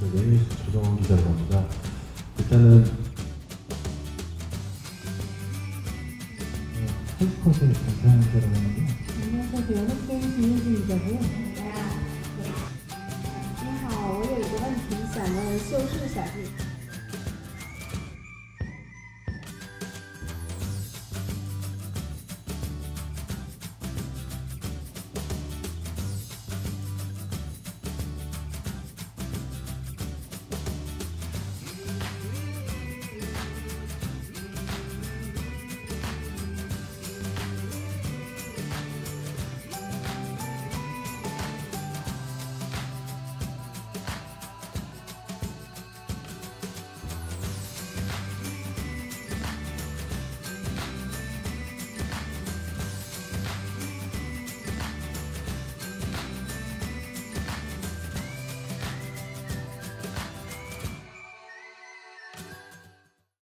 네, 조정원 기자로 합니다. 일단은 헬스 컨셉 감사합니다라고 하는데 안녕하세요. 연합회의 김윤주 기자고요. 你好，我有一个问题想问秀树小弟，